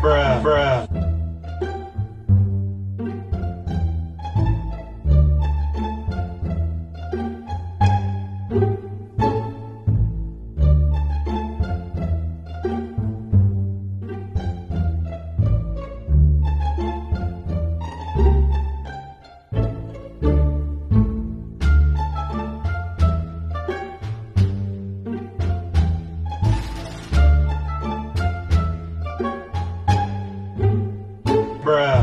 bruh, bruh. Bruh.